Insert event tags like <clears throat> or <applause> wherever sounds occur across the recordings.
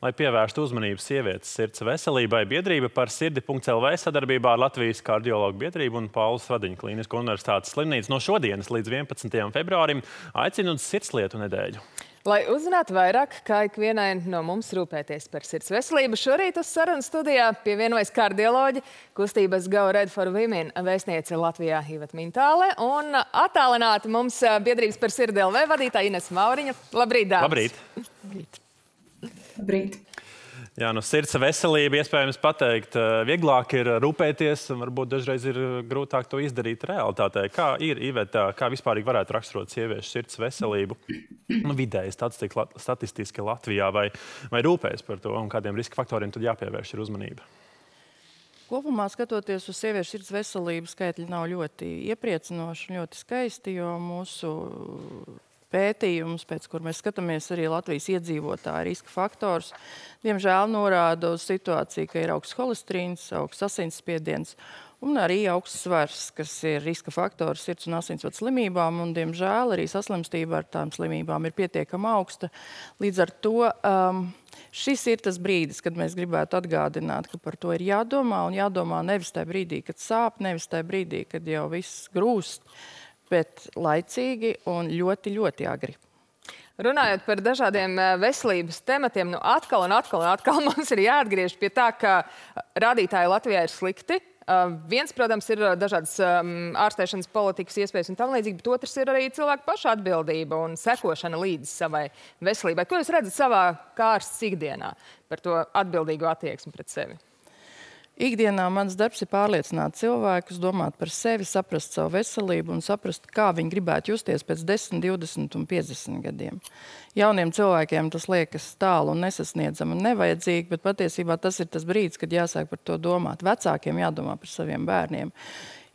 Lai pievērstu uzmanību sievietes sirds veselībai, biedrība par sirdi.lv sadarbībā ar Latvijas kardiologu biedrību un Paulas Radiņu klīnisko universitātes slimnīcu no šodienas līdz 11. februārim aicina uz sirdslietu nedēļu. Lai uzzinātu vairāk, kā ikvienai no mums rūpēties par sirds veselību, šorīt uz sarunu studijā pievienojas kardioloģi kustības Go Red for Women vēstniece Latvijā Ivet Mintāle un attālināti mums biedrības par sirdi LV vadītāja Ines Mauriņa. Labrīt, dāmas! Labrīt! Labrīt! Labrīt. Jā, nu sirds veselība, iespējams pateikt, vieglāk ir rūpēties, un varbūt dažreiz ir grūtāk to izdarīt realitātē. Kā ir, Iveta, kā vispār varētu raksturot sieviešu sirds veselību nu, vidēji statistiski Latvijā, vai, vai rūpēs par to, un kādiem riska faktoriem tad jāpievērš ir uzmanība? Kopumā skatoties uz sieviešu sirds veselību, skaitļi nav ļoti iepriecinoši un ļoti skaisti, jo mūsu pētījums, pēc kur mēs skatāmies arī Latvijas iedzīvotāju riska faktors, diemžēl norāda uz situāciju, ka ir augsts holesterīns, augsts asinsspiediens un arī augsts svars, kas ir riska faktors sirds un asinsvadu slimībām, un, diemžēl, arī saslimstība ar tām slimībām ir pietiekama augsta. Līdz ar to um, šis ir tas brīdis, kad mēs gribētu atgādināt, ka par to ir jādomā, un jādomā nevis tajā brīdī, kad sāp, nevis tajā brīdī, kad jau viss grūst, bet laicīgi un ļoti, ļoti agri. Runājot par dažādiem eh, veselības tematiem, nu atkal un atkal un atkal <laughs> mums ir jāatgriež pie tā, ka rādītāji Latvijā ir slikti. Uh, viens, protams, ir dažādas um, ārstēšanas politikas iespējas un tam līdzīgi, bet otrs ir arī cilvēku paša atbildība un sekošana līdz savai veselībai. Ko jūs redzat savā kārsts ikdienā par to atbildīgu attieksmi pret sevi? Ikdienā mans darbs ir pārliecināt cilvēkus, domāt par sevi, saprast savu veselību un saprast, kā viņi gribētu justies pēc 10, 20 un 50 gadiem. Jauniem cilvēkiem tas liekas tālu un nesasniedzami un nevajadzīgi, bet patiesībā tas ir tas brīdis, kad jāsāk par to domāt. Vecākiem jādomā par saviem bērniem.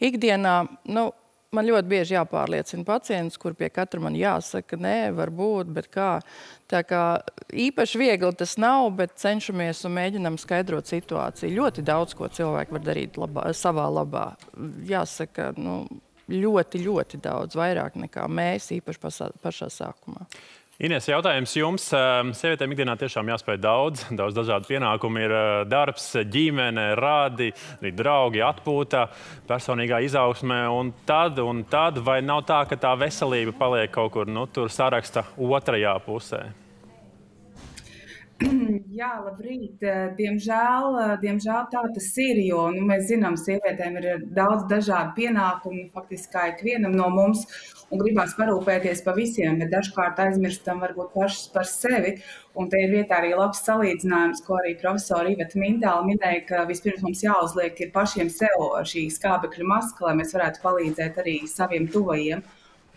Ikdienā, nu, man ļoti bieži jāpārliecina pacients, kur pie katra man jāsaka, nē, varbūt, bet kā. Tā kā īpaši viegli tas nav, bet cenšamies un mēģinam skaidrot situāciju. Ļoti daudz, ko cilvēki var darīt labā, savā labā. Jāsaka, nu, ļoti, ļoti daudz, vairāk nekā mēs īpaši pašā, pašā sākumā. Ines, jautājums jums. Ehm, sievietēm ikdienā tiešām jāspēj daudz, daudz dažādu pienākumu. Ir eh, darbs, ģimene, rādi, draugi, atpūta, personīgā izaugsme. Un tad, un tad, vai nav tā, ka tā veselība paliek kaut kur nu, tur saraksta otrajā pusē? <clears throat> Jā, labrīt. Diemžēl, diemžēl tā tas ir, jo nu, mēs zinām, sievietēm ir daudz dažādu pienākumu, faktiski kā ikvienam no mums, un gribās parūpēties par visiem, bet dažkārt aizmirstam varbūt pašas par sevi. Un te ir vietā arī labs salīdzinājums, ko arī profesori Iveta Mintāla minēja, ka vispirms mums jāuzliek pašiem sev šī skābekļa maska, lai mēs varētu palīdzēt arī saviem tuvajiem.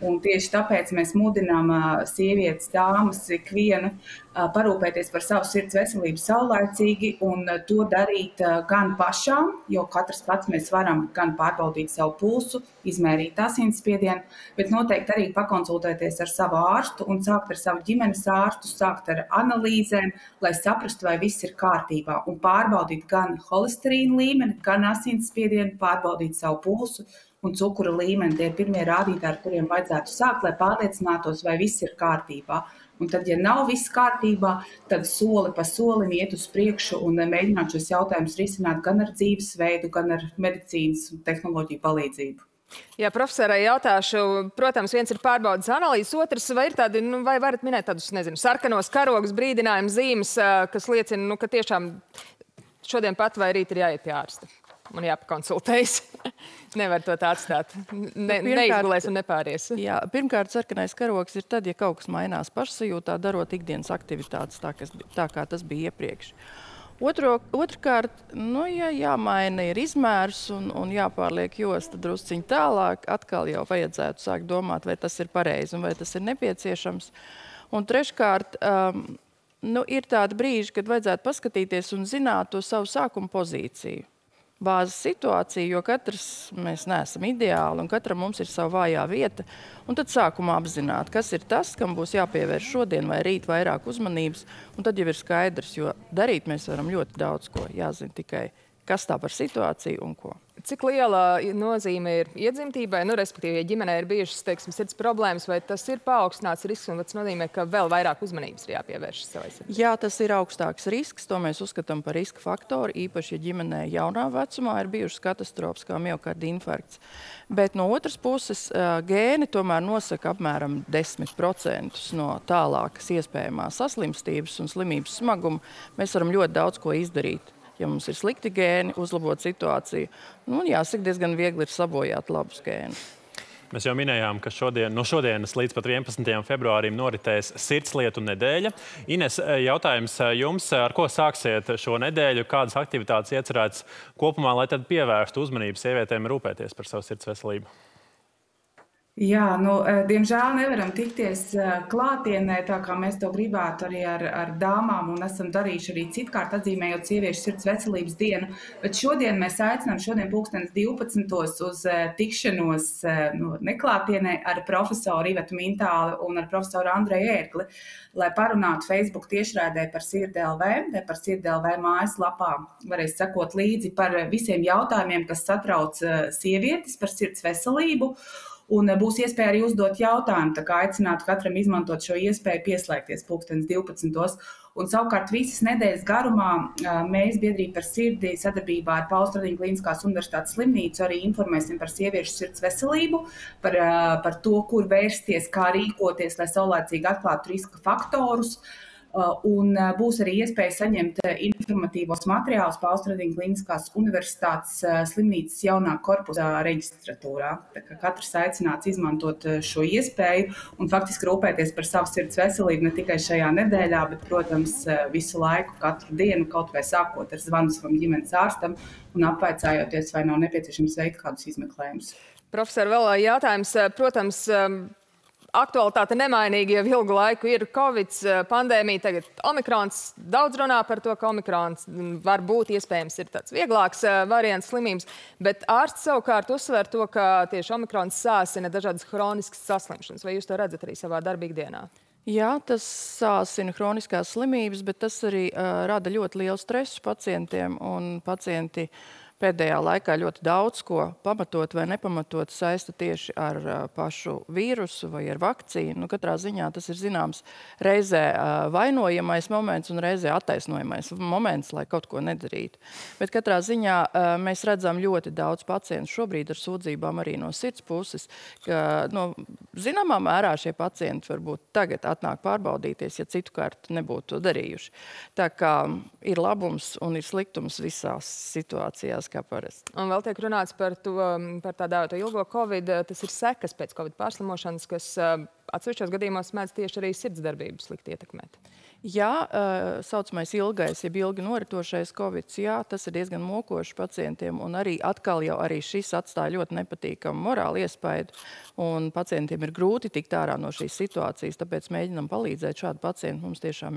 Un tieši tāpēc mēs mudinām sievietes, dāmas, ikvienu parūpēties par savu sirds veselību saulēcīgi un to darīt gan pašām, jo katrs pats mēs varam gan pārbaudīt savu pulsu, izmērīt asinsspiedienu, bet noteikti arī pakonsultēties ar savu ārstu un sākt ar savu ģimenes ārstu, sākt ar analīzēm, lai saprastu, vai viss ir kārtībā. Un pārbaudīt gan holesterīna līmeni, gan asinsspiedienu, pārbaudīt savu pulsu un cukura līmeni. Tie ir pirmie rādītāji, ar kuriem vajadzētu sākt, lai pārliecinātos, vai viss ir kārtībā. Un tad, ja nav viss kārtībā, tad soli pa solim iet uz priekšu un mēģināt šos jautājumus risināt gan ar dzīvesveidu, gan ar medicīnas un tehnoloģiju palīdzību. Jā, profesorai jautāšu, protams, viens ir pārbaudas analīzes, otrs vai ir tādi, nu, vai varat minēt tādus, nezinu, sarkanos karogus, brīdinājumu zīmes, kas liecina, nu, ka tiešām šodien pat vai rīt ir jāiet pie ārsta man jāpakonsultējas. <laughs> Nevar to tā atstāt. Ne, nu, neizgulēs un nepāries. Jā, pirmkārt, sarkanais karoks ir tad, ja kaut kas mainās pašsajūtā, darot ikdienas aktivitātes tā, kas, tā kā tas bija iepriekš. Otro, otrkārt, nu, ja jāmaina ir izmērs un, un jāpārliek josta drusciņi tālāk, atkal jau vajadzētu sākt domāt, vai tas ir pareizi un vai tas ir nepieciešams. Un treškārt, um, nu, ir tādi brīži, kad vajadzētu paskatīties un zināt to savu sākuma pozīciju bāzes situācija, jo katrs mēs neesam ideāli un katram mums ir sava vājā vieta. Un tad sākumā apzināt, kas ir tas, kam būs jāpievērš šodien vai rīt vairāk uzmanības. Un tad jau ir skaidrs, jo darīt mēs varam ļoti daudz ko. Jāzina tikai, kas tā par situāciju un ko. Cik liela nozīme ir iedzimtībai, nu, respektīvi, ja ģimenē ir bijušas teiksim, sirds problēmas, vai tas ir paaugstināts risks, un tas nozīmē, ka vēl vairāk uzmanības ir jāpievērš savai sirdsapziņai? Jā, tas ir augstāks risks. To mēs uzskatām par riska faktoru, īpaši, ja ģimenē jaunā vecumā ir bijušas katastrofas kā miokarda infarkts. Bet no otras puses, gēni tomēr nosaka apmēram 10% no tālākas iespējamās saslimstības un slimības smaguma. Mēs varam ļoti daudz ko izdarīt ja mums ir slikti gēni, uzlabot situāciju. Nu, jāsaka, diezgan viegli ir sabojāt labus gēnus. Mēs jau minējām, ka šodien, no šodienas līdz pat 11. februārim noritēs sirdslietu nedēļa. Ines, jautājums jums, ar ko sāksiet šo nedēļu, kādas aktivitātes iecerētas kopumā, lai tad pievērstu uzmanību sievietēm rūpēties par savu sirds veselību? Jā, nu, eh, diemžēl nevaram tikties eh, klātienē, tā kā mēs to gribētu arī ar, ar dāmām, un esam darījuši arī citkārt atzīmējot sieviešu sirds veselības dienu. Bet šodien mēs aicinām, šodien pulkstenes 12. uz eh, tikšanos nu, neklātienē ar profesoru Ivetu Mintāli un ar profesoru Andreju Ērkli, lai parunātu Facebook tiešraidē par SirdLV, par SirdLV mājaslapā. Varēs sekot līdzi par visiem jautājumiem, kas satrauc sievietes par sirds veselību. Un eh, būs iespēja arī uzdot jautājumu. Tā kā aicinātu katram izmantot šo iespēju pieslēgties pulkstenes 12. Un savukārt visas nedēļas garumā eh, mēs biedrība par sirdi sadarbībā ar Paustradiņu Kliniskās universitātes slimnīcu arī informēsim par sieviešu sirds veselību, par, eh, par to, kur vērsties, kā rīkoties, lai saulēcīgi atklātu riska faktorus. Uh, un uh, būs arī iespēja saņemt uh, informatīvos materiālus Paustradiņa Kliniskās universitātes slimnīcas jaunā korpusa reģistratūrā. Katrs aicināts izmantot šo iespēju un faktiski rūpēties par savu sirds veselību ne tikai šajā nedēļā, bet, protams, visu laiku, katru dienu, kaut vai sākot ar zvanu savam ģimenes ārstam un apvaicājoties, vai nav nepieciešams veikt kādus izmeklējumus. Profesor, vēl jautājums. Protams, um, aktualitāte nemainīga jau ilgu laiku ir Covid eh, pandēmija, tagad Omikrons. Daudz runā par to, ka Omikrons var būt iespējams ir tāds vieglāks eh, variants slimības, bet ārsts savukārt uzsver to, ka tieši Omikrons sāsina dažādas hroniskas saslimšanas. Vai jūs to redzat arī savā darbīgdienā? Jā, tas sāsina hroniskās slimības, bet tas arī uh, rada ļoti lielu stresu pacientiem un pacienti uh, pēdējā laikā ļoti daudz ko pamatot vai nepamatot saista tieši ar pašu vīrusu vai ar vakcīnu. Nu, katrā ziņā tas ir zināms reizē vainojamais moments un reizē attaisnojamais moments, lai kaut ko nedarītu. Bet katrā ziņā mēs redzam ļoti daudz pacientu šobrīd ar sūdzībām arī no sirds puses, ka no, zināmā mērā šie pacienti varbūt tagad atnāk pārbaudīties, ja citu kārtu nebūtu to darījuši. Tā kā ir labums un ir sliktums visās situācijās kā parasti. Un vēl tiek runāts par, to, um, par tā dēvēto ilgo Covid. Tas ir sekas pēc Covid pārslimošanas, kas uh, atsevišķos gadījumos mēdz tieši arī sirdsdarbību slikti ietekmēt. Jā, tā saucamais ilgais, jeb ilgi noritošais covid, jā, tas ir diezgan mokošs pacientiem. Un arī atkal jau arī šis atstāja ļoti nepatīkamu morālu iespaidu. Un pacientiem ir grūti tikt ārā no šīs situācijas, tāpēc mēģinam palīdzēt šādu pacientu. Mums tiešām